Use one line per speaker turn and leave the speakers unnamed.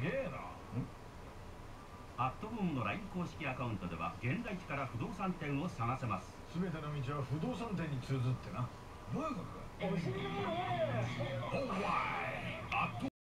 げえな。
アットホームの LINE 公式アカウントでは現代地から不動産店を探せます。
全ての道は不動産店に通ずってな。どういうことだ？